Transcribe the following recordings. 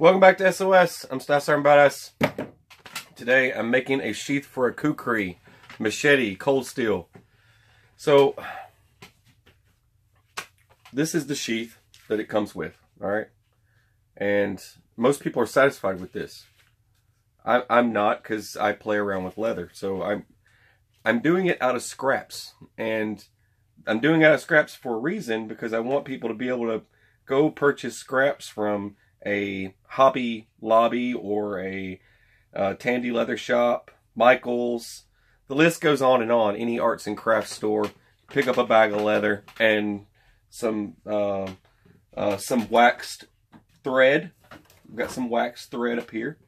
Welcome back to SOS. I'm Staff Sergeant Badass. Today I'm making a sheath for a kukri, machete, cold steel. So this is the sheath that it comes with, all right? And most people are satisfied with this. I, I'm not because I play around with leather. So I'm I'm doing it out of scraps, and I'm doing it out of scraps for a reason because I want people to be able to go purchase scraps from a Hobby Lobby or a uh, Tandy Leather Shop, Michaels. The list goes on and on. Any arts and crafts store, pick up a bag of leather and some uh, uh, some waxed thread. We've got some waxed thread up here.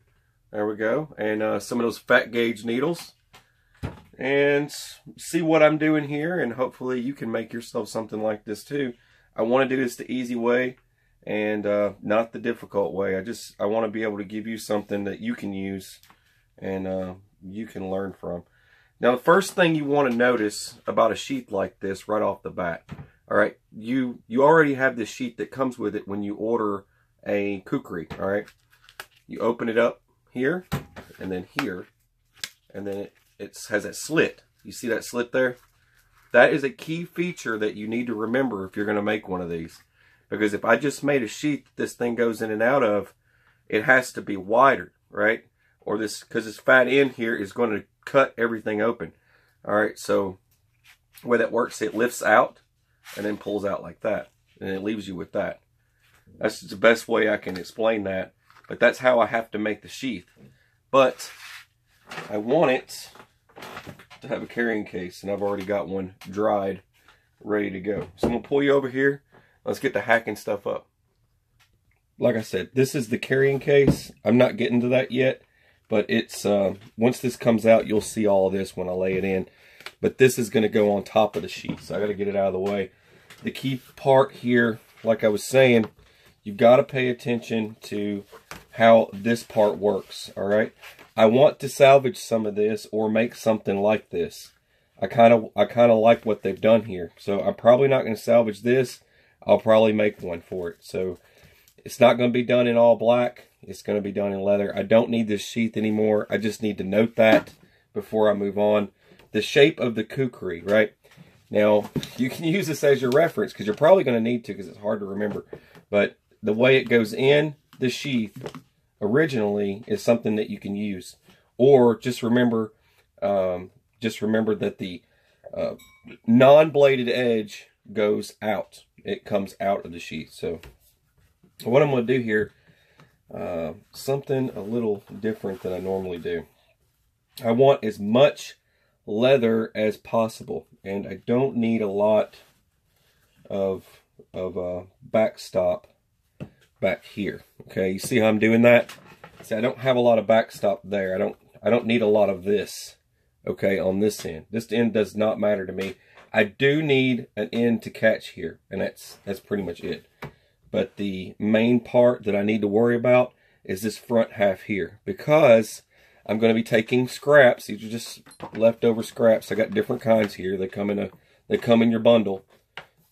There we go, and uh, some of those fat gauge needles. And see what I'm doing here, and hopefully you can make yourself something like this too. I want to do this the easy way and uh, not the difficult way. I just I want to be able to give you something that you can use and uh, you can learn from. Now, the first thing you want to notice about a sheath like this right off the bat, all right, you you already have this sheath that comes with it when you order a kukri, all right. You open it up here and then here, and then it it has that slit. You see that slit there? That is a key feature that you need to remember if you're going to make one of these. Because if I just made a sheet this thing goes in and out of, it has to be wider, right? Or this, because this fat end here is going to cut everything open. All right, so the way that works, it lifts out and then pulls out like that. And it leaves you with that. That's the best way I can explain that. But that's how I have to make the sheath. But I want it to have a carrying case, and I've already got one dried, ready to go. So I'm to pull you over here Let's get the hacking stuff up. Like I said, this is the carrying case. I'm not getting to that yet, but it's uh, once this comes out, you'll see all this when I lay it in. But this is to go on top of the sheet, so I got to get it out of the way. The key part here, like I was saying, you've got to pay attention to how this part works, all right? I want to salvage some of this or make something like this. I kind of I kind of like what they've done here. So I'm probably not going to salvage this I'll probably make one for it. So it's not going to be done in all black. It's going to be done in leather. I don't need this sheath anymore. I just need to note that before I move on. The shape of the kukri, right? Now, you can use this as your reference because you're probably going to need to because it's hard to remember. But the way it goes in the sheath originally is something that you can use. Or just remember, um, just remember that the uh, non-bladed edge goes out it comes out of the sheath. So what I'm going to do here, uh, something a little different than I normally do. I want as much leather as possible, and I don't need a lot of of uh, backstop back here. Okay, you see how I'm doing that? See, I don't have a lot of backstop there. I don't I don't need a lot of this. Okay, on this end. This end does not matter to me. I do need an end to catch here, and that's that's pretty much it. But the main part that I need to worry about is this front half here because I'm going to be taking scraps. These are just leftover scraps. I got different kinds here. They come in a they come in your bundle,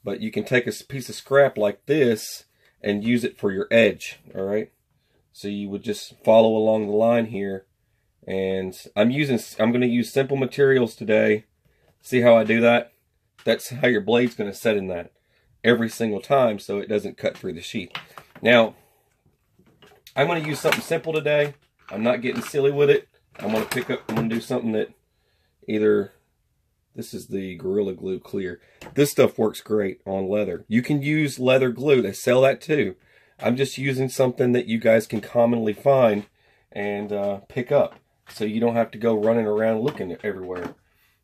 but you can take a piece of scrap like this and use it for your edge. All right. So you would just follow along the line here, and I'm using I'm going to use simple materials today. See how I do that? that's how your blade's going to set in that every single time so it doesn't cut through the sheath. Now, I'm going to use something simple today. I'm not getting silly with it. I'm going to pick up, I'm going to do something that either, this is the Gorilla Glue Clear. This stuff works great on leather. You can use leather glue. They sell that too. I'm just using something that you guys can commonly find and uh, pick up so you don't have to go running around looking everywhere.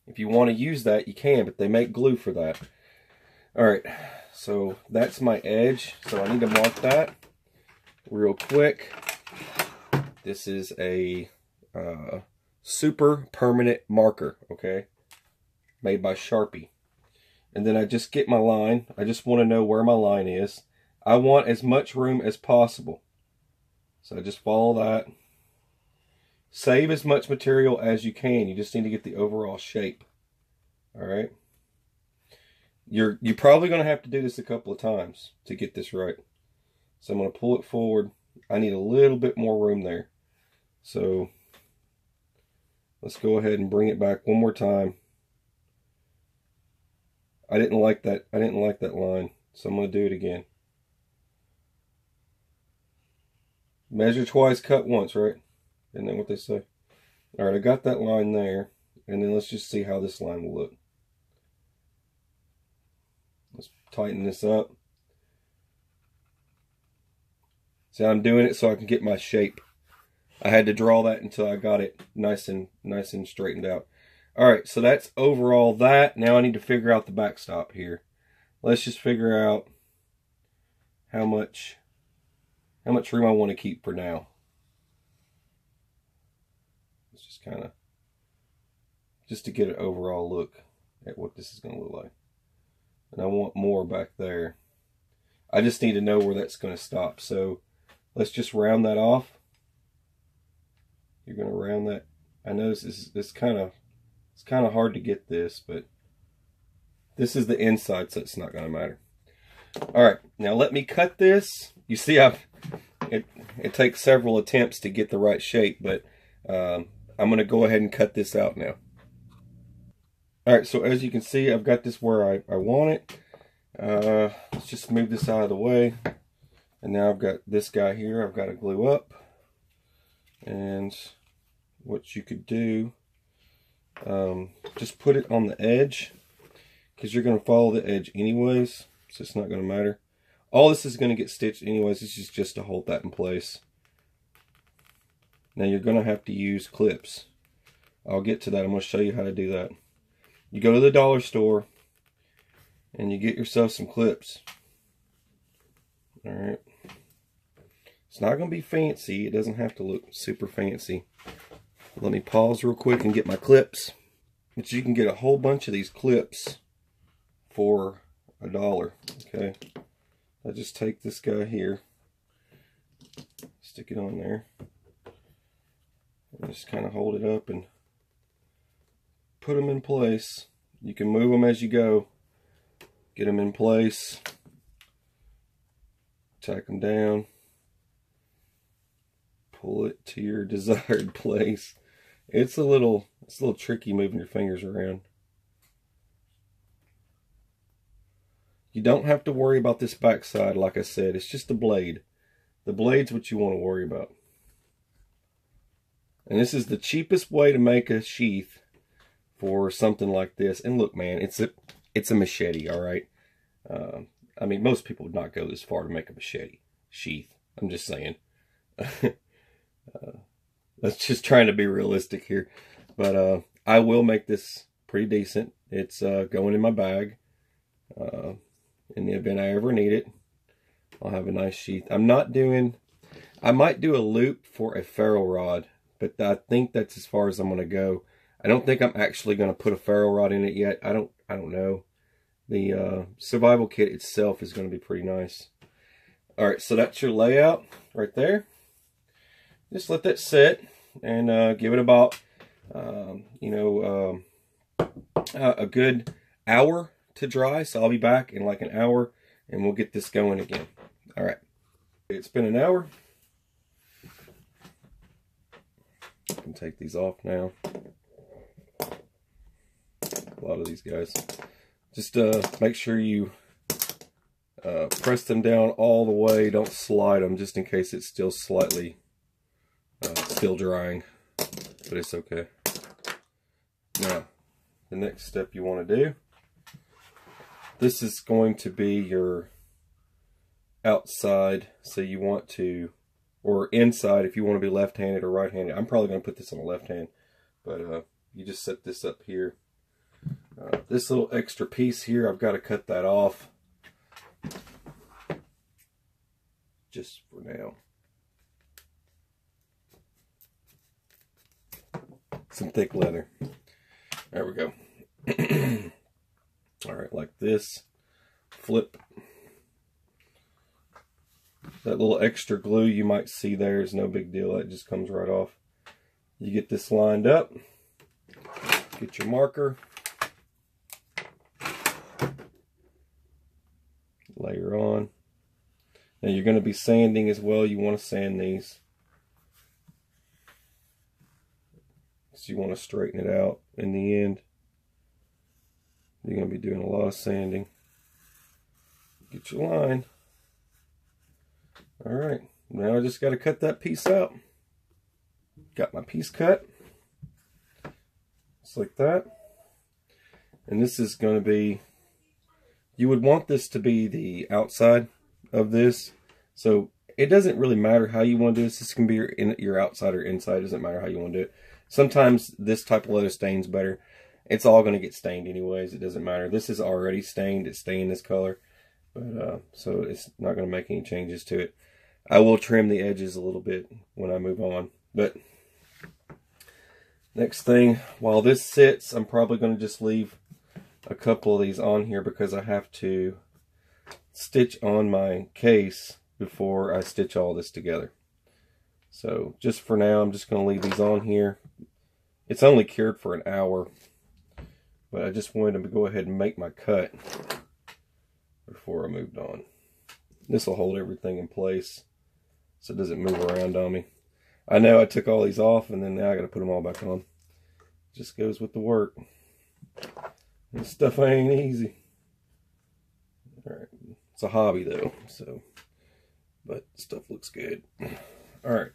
If you want to use that, you can, but they make glue for that. All right, so that's my edge. So I need to mark that real quick. This is a uh, super permanent marker, okay? Made by Sharpie. And then I just get my line. I just want to know where my line is. I want as much room as possible. So I just follow that. save as much material as you can. You just need to get the overall shape. All right. You're you're probably going to have to do this a couple of times to get this right. So I'm going to pull it forward. I need a little bit more room there. So let's go ahead and bring it back one more time. I didn't like that. I didn't like that line. So I'm going to do it again. Measure twice, cut once, right? Isn't that what they say? All right, I got that line there. And then let's just see how this line will look. Let's tighten this up. See, I'm doing it so I can get my shape. I had to draw that until I got it nice and nice and straightened out. All right, so that's overall that. Now I need to figure out the backstop here. Let's just figure out how much how much room I want to keep for now. Let's just kind of just to get an overall look at what this is going to look like. And I want more back there. I just need to know where that's going to stop. So let's just round that off. You're going to round that. I know this is this kind of it's kind of hard to get this, but this is the inside, so it's not going to matter. All right, now let me cut this. You see, I've it it takes several attempts to get the right shape, but um, I'm going to go ahead and cut this out now. All right, so as you can see, I've got this where I, I want it. Uh, let's just move this out of the way. And now I've got this guy here I've got to glue up. And what you could do, um, just put it on the edge because you're going to follow the edge anyways. So it's not going to matter. All this is going to get stitched anyways. This is just to hold that in place. Now you're going to have to use clips. I'll get to that. I'm going to show you how to do that you go to the dollar store and you get yourself some clips. All right. It's not going to be fancy. It doesn't have to look super fancy. Let me pause real quick and get my clips. But you can get a whole bunch of these clips for a dollar. Okay. I just take this guy here, stick it on there, and just kind of hold it up and put them in place. You can move them as you go. Get them in place. Tack them down. Pull it to your desired place. It's a little it's a little tricky moving your fingers around. You don't have to worry about this backside, like I said. It's just the blade. The blade's what you want to worry about. And this is the cheapest way to make a sheath for something like this. And look, man, it's a it's a machete, all right. Uh, I mean, most people would not go this far to make a machete sheath. I'm just saying. uh, that's just trying to be realistic here. But uh, I will make this pretty decent. It's uh, going in my bag. Uh, in the event I ever need it, I'll have a nice sheath. I'm not doing... I might do a loop for a ferro rod, but I think that's as far as I'm going to go. I don't think I'm actually going to put a ferro rod in it yet. I don't I don't know. The uh, survival kit itself is going to be pretty nice. All right, so that's your layout right there. Just let that sit and uh, give it about, um, you know, um, a good hour to dry. So I'll be back in like an hour and we'll get this going again. All right. It's been an hour. I can take these off now a lot of these guys. Just uh, make sure you uh, press them down all the way. Don't slide them just in case it's still slightly still drying. But it's okay. Now, the next step you want to do, this is going to be your outside. So you want to, or inside if you want to be left-handed or right-handed. I'm probably going to put this on the left hand. But uh, you just set this up here uh, this little extra piece here, I've got to cut that off. Just for now. Some thick leather. There we go. All right, like this. Flip. That little extra glue you might see there is no big deal. That just comes right off. You get this lined up. Get your marker. Layer on. Now you're going to be sanding as well. You want to sand these. So you want to straighten it out in the end. You're going to be doing a lot of sanding. Get your line. All right, now I just got to cut that piece out. Got my piece cut. Just like that. And this is going to be, you would want this to be the outside of this. So it doesn't really matter how you want to do this. This can be your, in, your outside or inside. It doesn't matter how you want to do it. Sometimes this type of leather stains better. It's all going to get stained anyways. It doesn't matter. This is already stained. It's stained this color. But uh, So it's not going to make any changes to it. I will trim the edges a little bit when I move on. But next thing, while this sits, I'm probably going to just leave a couple of these on here because I have to stitch on my case before I stitch all this together. So just for now, I'm just going to leave these on here. It's only cured for an hour, but I just wanted to go ahead and make my cut before I moved on. This will hold everything in place so it doesn't move around on me. I know I took all these off and then now I got to put them all back on. Just goes with the work. This stuff ain't easy. All right, it's a hobby though, so but stuff looks good. All right,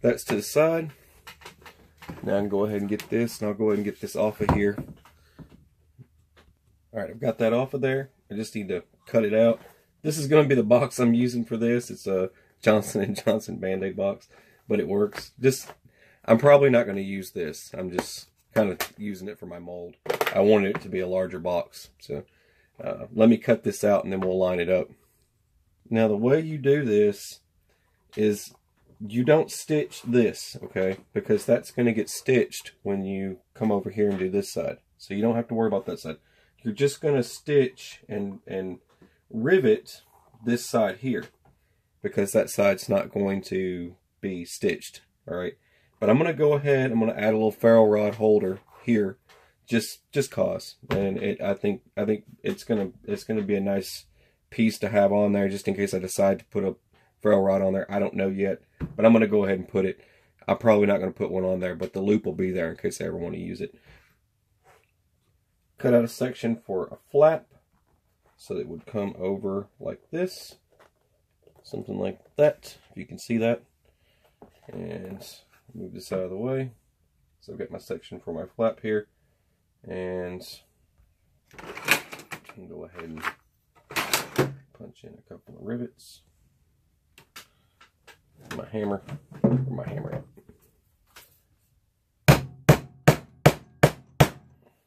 that's to the side. Now I can go ahead and get this, and I'll go ahead and get this off of here. All right, I've got that off of there. I just need to cut it out. This is going to be the box I'm using for this. It's a Johnson & Johnson Band-Aid box, but it works. Just, I'm probably not going to use this. I'm just kind of using it for my mold. I wanted it to be a larger box. So uh, let me cut this out and then we'll line it up. Now the way you do this is you don't stitch this, okay? Because that's going to get stitched when you come over here and do this side. So you don't have to worry about that side. You're just going to stitch and, and rivet this side here because that side's not going to be stitched, all right? But I'm going to go ahead, I'm going to add a little ferro rod holder here just just cause and it I think I think it's going to it's going to be a nice piece to have on there just in case I decide to put a ferro rod on there. I don't know yet, but I'm going to go ahead and put it. I'm probably not going to put one on there, but the loop will be there in case I ever want to use it. Cut out a section for a flap so that it would come over like this. Something like that, if you can see that. And move this out of the way. So I've got my section for my flap here. And go ahead and punch in a couple of rivets. My hammer, my hammer.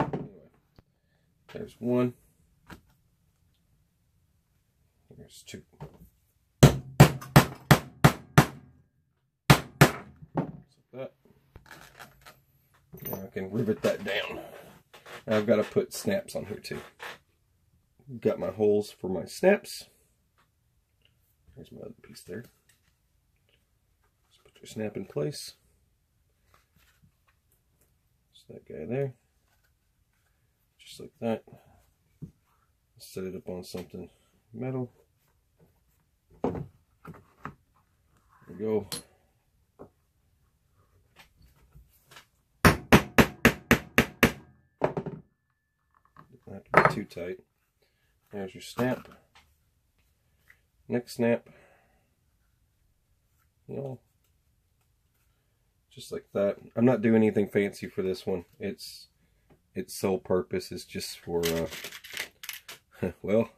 Anyway, there's one. There's two. That. Now I can rivet that down. Now I've got to put snaps on here too. Got my holes for my snaps. There's my other piece there. Snap in place. Just that guy there. Just like that. Set it up on something metal. There we go. Doesn't to be too tight. There's your snap. Next snap. You know, just like that. I'm not doing anything fancy for this one. It's its sole purpose is just for, uh, well,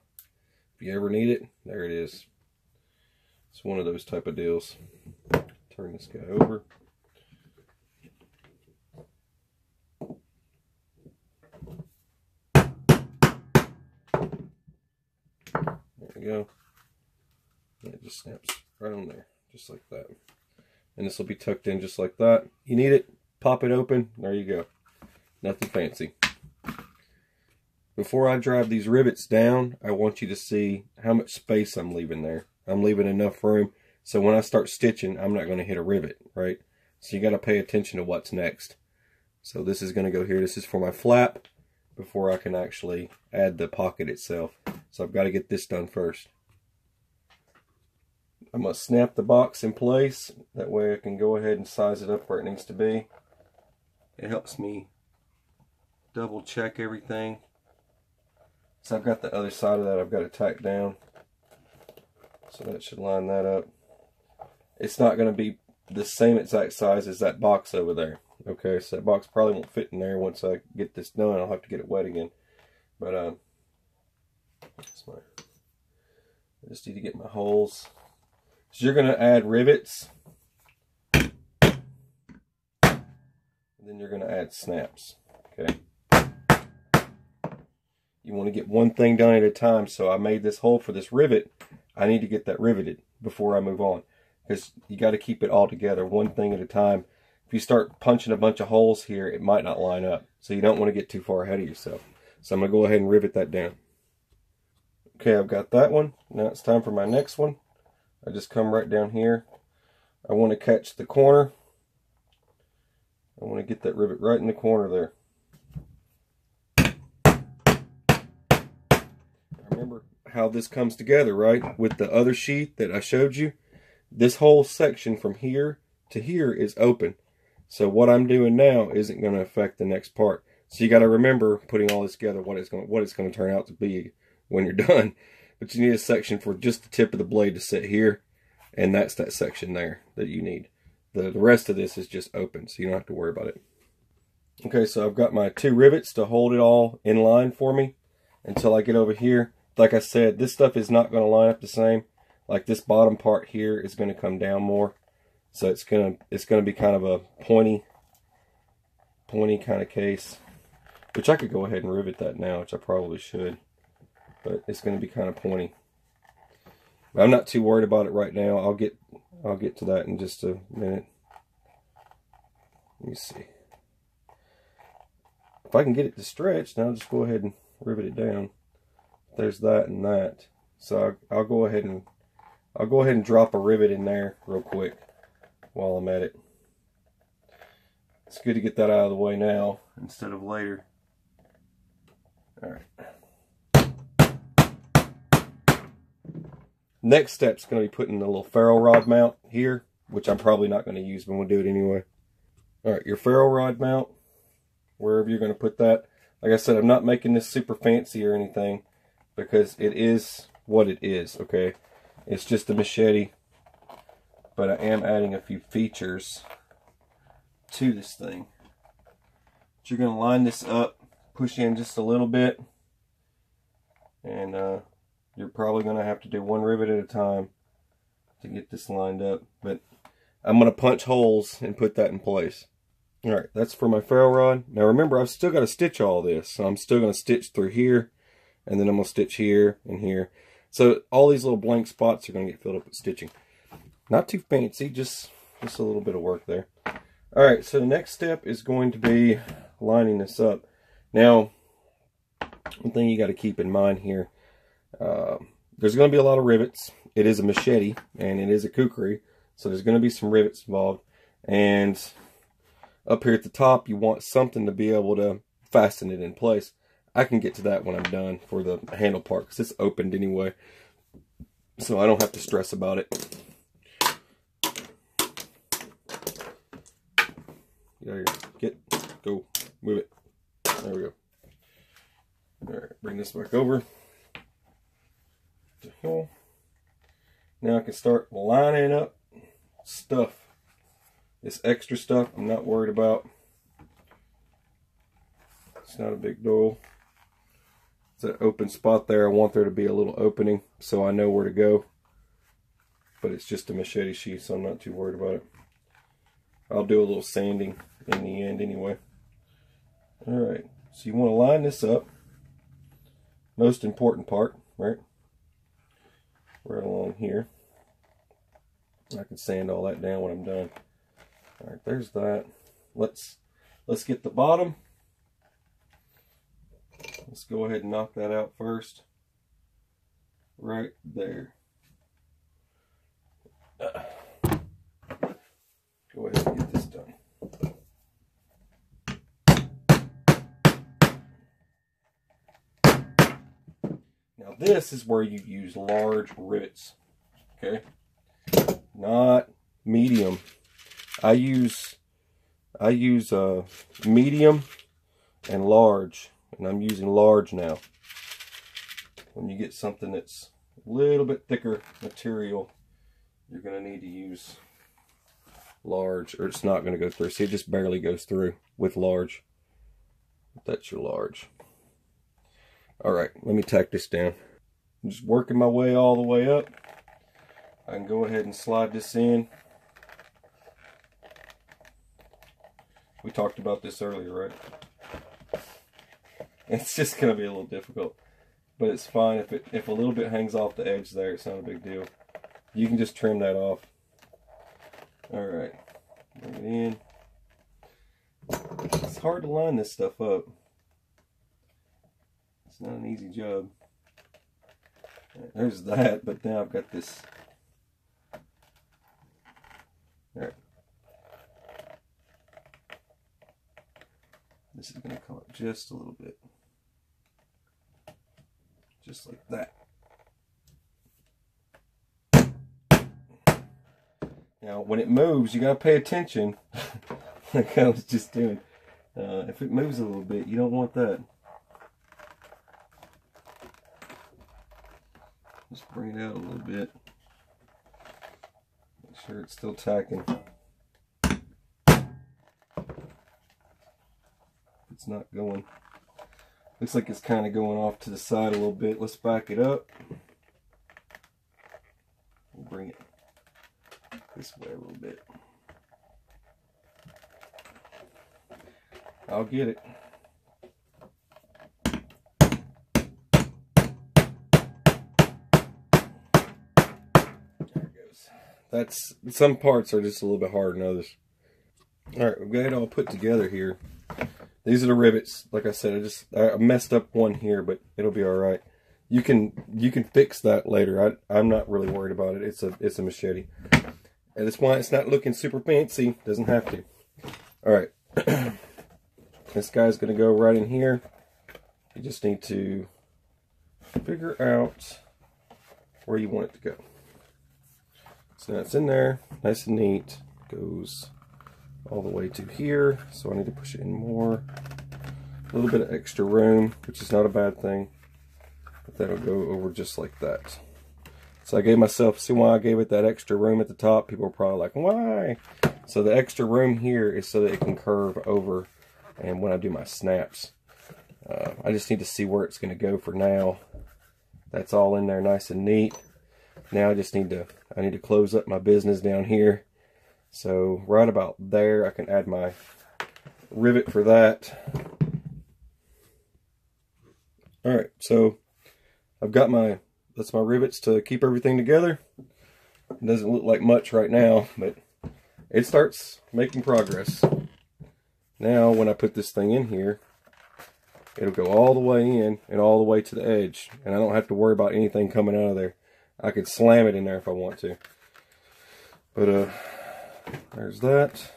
if you ever need it, there it is. It's one of those type of deals. Turn this guy over. There we go. And it just snaps right on there, just like that. And this will be tucked in just like that. You need it, pop it open, there you go. Nothing fancy. Before I drive these rivets down, I want you to see how much space I'm leaving there. I'm leaving enough room so when I start stitching, I'm not going to hit a rivet, right? So you got to pay attention to what's next. So this is going to go here. This is for my flap before I can actually add the pocket itself. So I've got to get this done first. I'm going to snap the box in place. That way I can go ahead and size it up where it needs to be. It helps me double check everything. So I've got the other side of that I've got to tack down. So that should line that up. It's not going to be the same exact size as that box over there. Okay, so that box probably won't fit in there once I get this done. I'll have to get it wet again. But, um, I just need to get my holes. So you're going to add rivets. Then you're going to add snaps. Okay. You want to get one thing done at a time. So I made this hole for this rivet. I need to get that riveted before I move on. Because you got to keep it all together, one thing at a time. If you start punching a bunch of holes here, it might not line up. So you don't want to get too far ahead of yourself. So I'm going to go ahead and rivet that down. Okay, I've got that one. Now it's time for my next one. I just come right down here. I want to catch the corner. I want to get that rivet right in the corner there. Remember how this comes together, right? With the other sheet that I showed you. This whole section from here to here is open. So what I'm doing now isn't going to affect the next part. So you got to remember putting all this together, what it's going what it's going to turn out to be when you're done. But you need a section for just the tip of the blade to sit here. And that's that section there that you need. The, the rest of this is just open, so you don't have to worry about it. Okay, so I've got my two rivets to hold it all in line for me until I get over here. Like I said, this stuff is not going to line up the same. Like this bottom part here is going to come down more. So it's going to it's going to be kind of a pointy pointy kind of case. Which I could go ahead and rivet that now, which I probably should. But it's going to be kind of pointy. But I'm not too worried about it right now. I'll get I'll get to that in just a minute. Let me see. If I can get it to stretch, now I'll just go ahead and rivet it down. There's that and that. So I'll, I'll go ahead and I'll go ahead and drop a rivet in there real quick while I'm at it. It's good to get that out of the way now instead of later. All right. Next step is going to be putting a little ferro rod mount here, which I'm probably not going to use, but we'll do it anyway. All right, your ferro rod mount, wherever you're going to put that. Like I said, I'm not making this super fancy or anything because it is what it is, okay? It's just a machete, but I am adding a few features to this thing. But you're going to line this up, push in just a little bit, and uh, you're probably going to have to do one rivet at a time to get this lined up. But I'm going to punch holes and put that in place. All right, that's for my ferro rod. Now remember, I've still got to stitch all this. So I'm still going to stitch through here, and then I'm going to stitch here and here. So all these little blank spots are going to get filled up with stitching. Not too fancy, just, just a little bit of work there. All right, so the next step is going to be lining this up. Now, one thing you got to keep in mind here, uh, there's going to be a lot of rivets. It is a machete, and it is a kukri, so there's going to be some rivets involved. And up here at the top, you want something to be able to fasten it in place. I can get to that when I'm done for the handle part because it's opened anyway. So I don't have to stress about it. Get. Get. Go. Move it. There we go. Alright, bring this back over. Now I can start lining up stuff. This extra stuff I'm not worried about. It's not a big deal. It's an open spot there. I want there to be a little opening so I know where to go. But it's just a machete sheath, so I'm not too worried about it. I'll do a little sanding in the end anyway. Alright, so you want to line this up. Most important part, right? Right along here. I can sand all that down when I'm done. Alright, there's that. Let's let's get the bottom. Let's go ahead and knock that out first. Right there. Go ahead get this is where you use large rivets. Okay, not medium. I use I use uh, medium and large, and I'm using large now. When you get something that's a little bit thicker material, you're going to need to use large, or it's not going to go through. See, it just barely goes through with large. That's your large. All right, let me tack this down. I'm just working my way all the way up. I can go ahead and slide this in. We talked about this earlier, right? It's just to be a little difficult. But it's fine if it if a little bit hangs off the edge there, it's not a big deal. You can just trim that off. Alright. Bring it in. It's hard to line this stuff up. Not an easy job. There's that, but now I've got this. Alright. This is going to come up just a little bit. Just like that. Now, when it moves, you got to pay attention. like I was just doing. Uh, if it moves a little bit, you don't want that. Just bring it out a little bit. Make sure it's still tacking. It's not going. Looks like it's kind of going off to the side a little bit. Let's back it up. We'll bring it this way a little bit. I'll get it. That's some parts are just a little bit harder than others. All right, we've got it all put together here. These are the rivets. Like I said, I just I messed up one here, but it'll be all right. You can you can fix that later. I I'm not really worried about it. It's a it's a machete. And that's why it's not looking super fancy. Doesn't have to. All right. this guy's going to go right in here. You just need to figure out where you want it to go. So it's in there, nice and neat. Goes all the way to here. So I need to push it in more. A little bit of extra room, which is not a bad thing. But that'll go over just like that. So I gave myself, see why I gave it that extra room at the top? People are probably like, why? So the extra room here is so that it can curve over and when I do my snaps. Uh, I just need to see where it's going to go for now. That's all in there nice and neat. Now I just need to, I need to close up my business down here. So right about there, I can add my rivet for that. All right, so I've got my that's my rivets to keep everything together. It doesn't look like much right now, but it starts making progress. Now, when I put this thing in here, it'll go all the way in and all the way to the edge. And I don't have to worry about anything coming out of there. I could slam it in there if I want to. But, uh, there's that.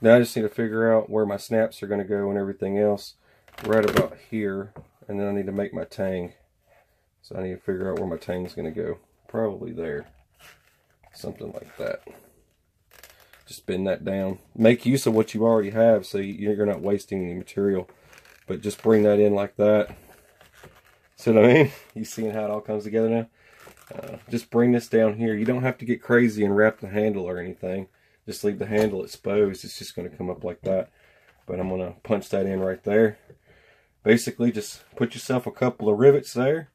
Now I just need to figure out where my snaps are going to go and everything else. Right about here. And then I need to make my tang. So I need to figure out where my tang's going to go. Probably there. Something like that. Just bend that down. Make use of what you already have so you're not wasting any material. But just bring that in like that. See what I mean? You seeing how it all comes together now? Uh, just bring this down here. You don't have to get crazy and wrap the handle or anything. Just leave the handle exposed. It's just going to come up like that. But I'm going to punch that in right there. Basically, just put yourself a couple of rivets there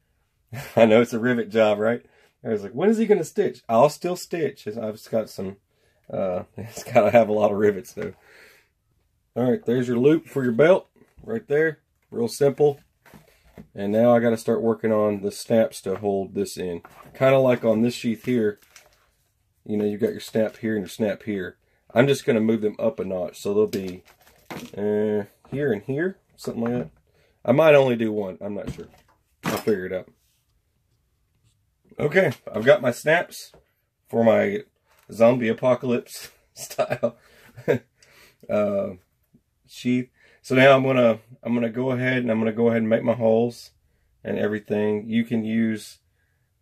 I know it's a rivet job, right? I was like, when is he going to stitch? I'll still stitch. I've just got some, uh, it's got to have a lot of rivets though. All right, there's your loop for your belt right there. Real simple. And now I got to start working on the snaps to hold this in. Kind of like on this sheath here. You know, you've got your snap here and your snap here. I'm just going to move them up a notch. So they'll be uh, here and here. Something like that. I might only do one. I'm not sure. I'll figure it out. Okay, I've got my snaps for my zombie apocalypse style uh, sheath. So now I'm gonna I'm gonna go ahead and I'm gonna go ahead and make my holes and everything. You can use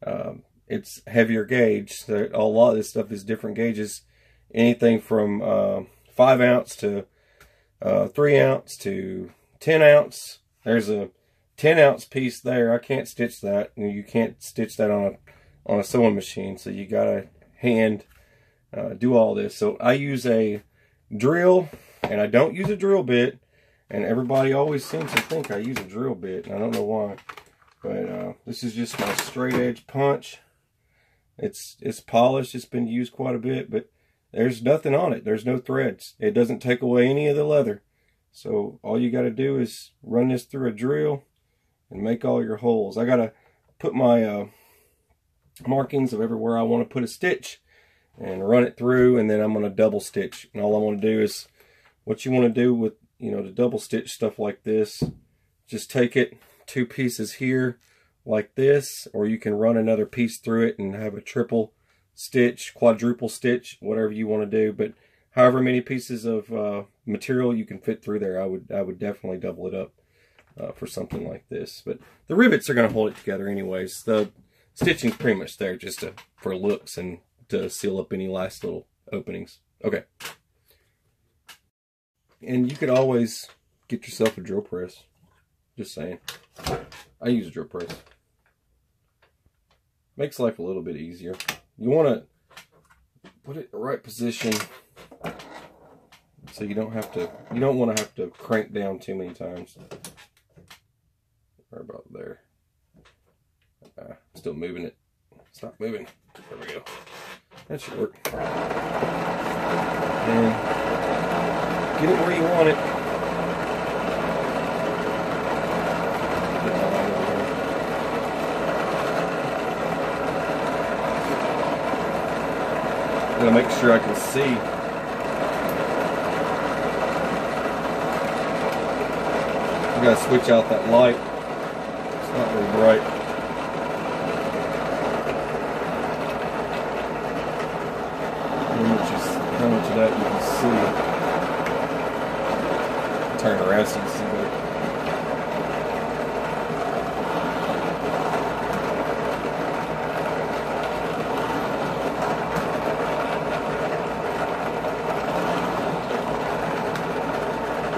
um, it's heavier gauge. So a lot of this stuff is different gauges, anything from uh, five ounce to uh, three ounce to ten ounce. There's a ten ounce piece there. I can't stitch that. You can't stitch that on a on a sewing machine, so you gotta hand uh, do all this. So I use a drill, and I don't use a drill bit. And everybody always seems to think I use a drill bit, and I don't know why. But uh, this is just my straight edge punch. It's it's polished. It's been used quite a bit, but there's nothing on it. There's no threads. It doesn't take away any of the leather. So all you got to do is run this through a drill and make all your holes. I got to put my uh, markings of everywhere I want to put a stitch and run it through and then I'm going to double stitch. And all I want to do is what you want to do with, you know, to double stitch stuff like this, just take it two pieces here like this, or you can run another piece through it and have a triple stitch, quadruple stitch, whatever you want to do. But however many pieces of uh, material you can fit through there, I would I would definitely double it up uh, for something like this. But the rivets are going to hold it together anyways. The stitching's pretty much there just to, for looks and to seal up any last little openings. Okay. And you could always get yourself a drill press. Just saying. I use a drill press. Makes life a little bit easier. You want to put it in the right position so you don't have to, you don't want to have to crank down too many times. Right about there. Uh, still moving it. Stop moving. There we go. That should work. And get it where you want it. I'm gonna make sure I can see. I gotta switch out that light. It's not very bright. How much, is, how much of that you can see. Turn around so you can see better.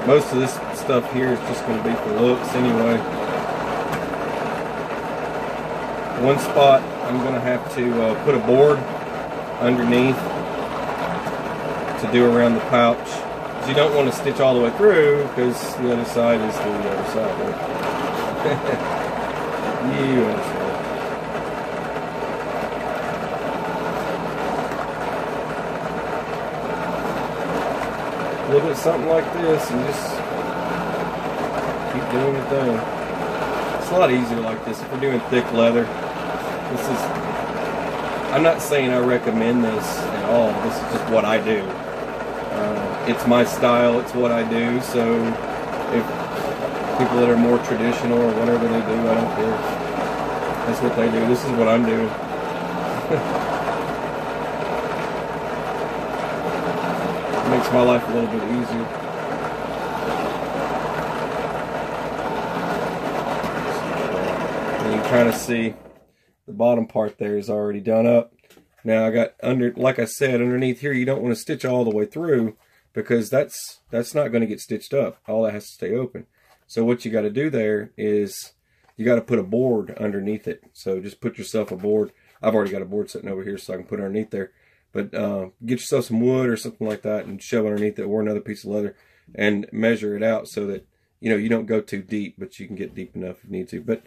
Most of this stuff here is just going to be for looks anyway. One spot I'm going to have to uh, put a board underneath to do around the pouch. You don't want to stitch all the way through because the other side is the other side. You understand. Look at something like this and just keep doing your thing. It's a lot easier like this if we're doing thick leather. This is, I'm not saying I recommend this at all. This is just what I do. Uh, it's my style, it's what I do, so if people that are more traditional or whatever they do, I don't care. That's what they do. This is what I'm doing. makes my life a little bit easier. And you kind of see the bottom part there is already done up. Now I got under, like I said, underneath here, you don't want to stitch all the way through because that's that's not going to get stitched up. All that has to stay open. So what you got to do there is you got to put a board underneath it. So just put yourself a board. I've already got a board sitting over here so I can put underneath there. But uh, get yourself some wood or something like that and shove underneath it or another piece of leather and measure it out so that, you know, you don't go too deep, but you can get deep enough if you need to. But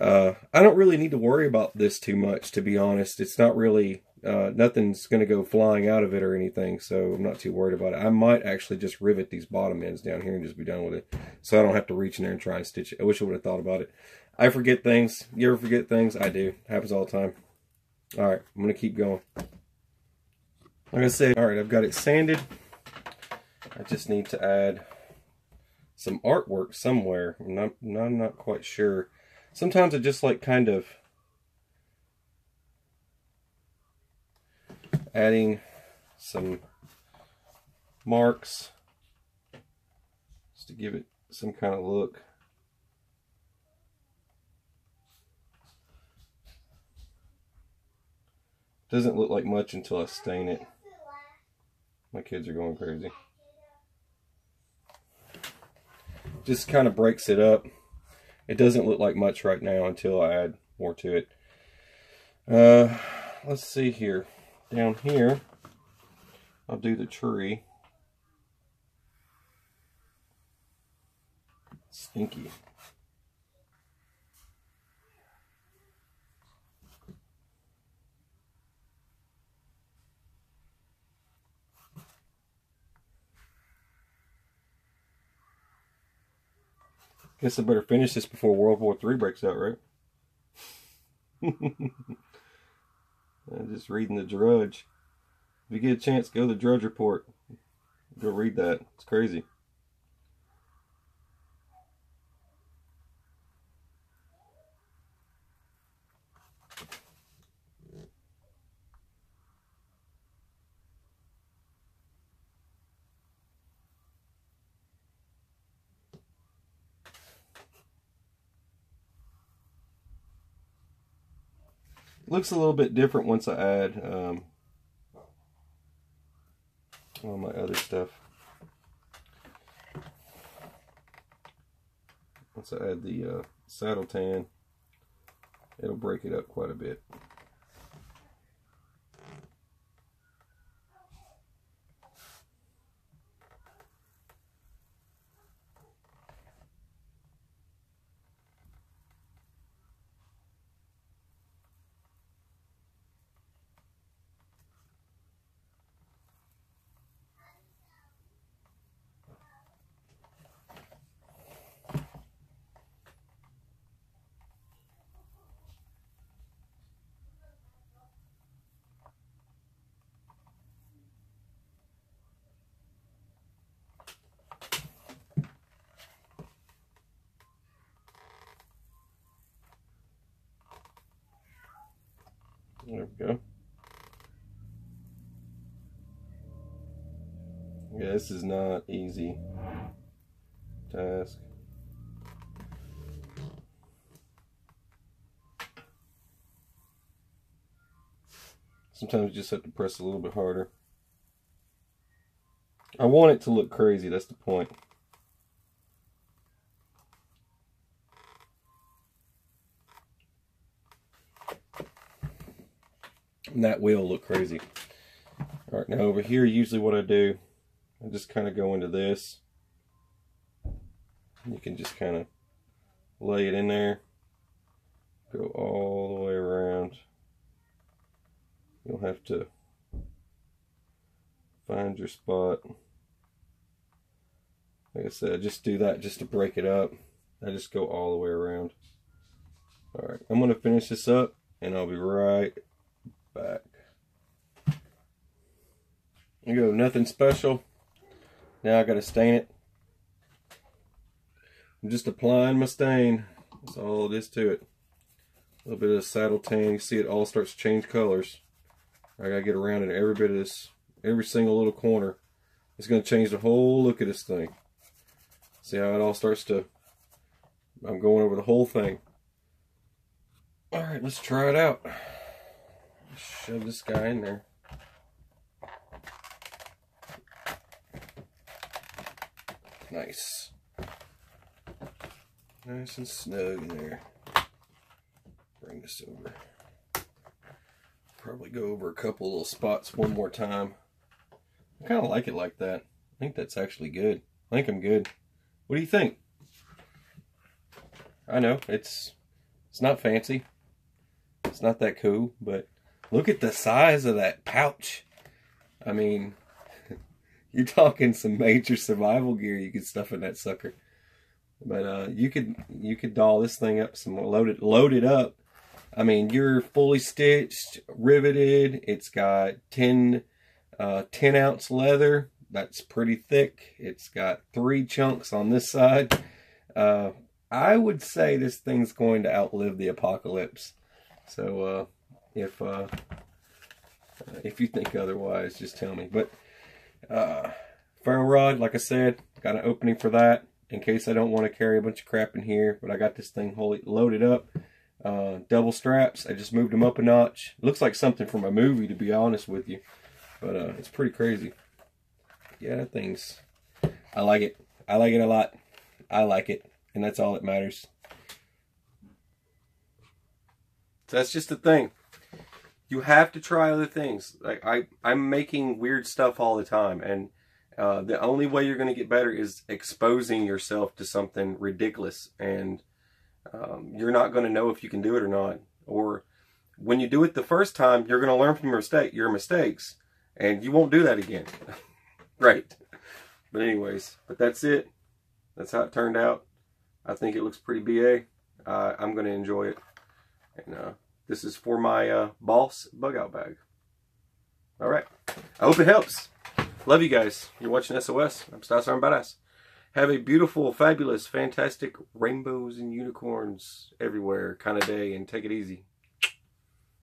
uh, I don't really need to worry about this too much, to be honest. It's not really, uh, nothing's going to go flying out of it or anything, so I'm not too worried about it. I might actually just rivet these bottom ends down here and just be done with it, so I don't have to reach in there and try and stitch it. I wish I would have thought about it. I forget things. You ever forget things? I do. happens all the time. All right, I'm going to keep going. Like I said, all right, I've got it sanded. I just need to add some artwork somewhere. I'm not, I'm not quite sure. Sometimes I just like kind of adding some marks just to give it some kind of look. Doesn't look like much until I stain it. My kids are going crazy. Just kind of breaks it up. It doesn't look like much right now until I add more to it. Uh, let's see here. Down here, I'll do the tree. Stinky. Guess I better finish this before World War Three breaks out, right? I'm just reading the Drudge. If you get a chance, go to the Drudge Report. Go read that. It's crazy. Looks a little bit different once I add um, all my other stuff. Once I add the uh, saddle tan, it'll break it up quite a bit. There we go. Yeah, this is not easy task. Sometimes you just have to press a little bit harder. I want it to look crazy, that's the point. And that will look crazy. All right, now over here, usually what I do, I just kind of go into this. You can just kind of lay it in there. Go all the way around. You'll have to find your spot. Like I said, I just do that just to break it up. I just go all the way around. Alright, I'm going to finish this up and I'll be right back. You go, nothing special. Now I got to stain it. I'm just applying my stain. That's all it is to it. A little bit of saddle tan. You see it all starts to change colors. I gotta get around in every bit of this, every single little corner. It's gonna change the whole look of this thing. See how it all starts to, I'm going over the whole thing. All right, let's try it out. Shove this guy in there. Nice. Nice and snug in there. Bring this over. Probably go over a couple little spots one more time. I kind of like it like that. I think that's actually good. I think I'm good. What do you think? I know it's it's not fancy. It's not that cool, but look at the size of that pouch. I mean, you're talking some major survival gear you could stuff in that sucker. But uh, you could you could doll this thing up some load it load it up. I mean, you're fully stitched, riveted. It's got 10, uh, 10 ounce leather. That's pretty thick. It's got three chunks on this side. Uh, I would say this thing's going to outlive the apocalypse. So uh, if uh, if you think otherwise, just tell me. But uh, ferro rod, like I said, got an opening for that in case I don't want to carry a bunch of crap in here. But I got this thing wholly loaded up. Uh, double straps. I just moved them up a notch. Looks like something from a movie, to be honest with you. But uh, it's pretty crazy. Yeah, that thing's. I like it. I like it a lot. I like it, and that's all that matters. So that's just the thing. You have to try other things. Like I, I'm making weird stuff all the time, and uh, the only way you're going to get better is exposing yourself to something ridiculous, and um, you're not going to know if you can do it or not. Or when you do it the first time, you're going to learn from your mistake, your mistakes, and you won't do that again. right. But anyways, but that's it. That's how it turned out. I think it looks pretty BA. Uh, I'm going to enjoy it. And uh, this is for my uh, Boss bug out bag. All right. I hope it helps. Love you guys. You're watching SOS. I'm Star Arm Badass. Have a beautiful, fabulous, fantastic rainbows and unicorns everywhere kind of day and take it easy.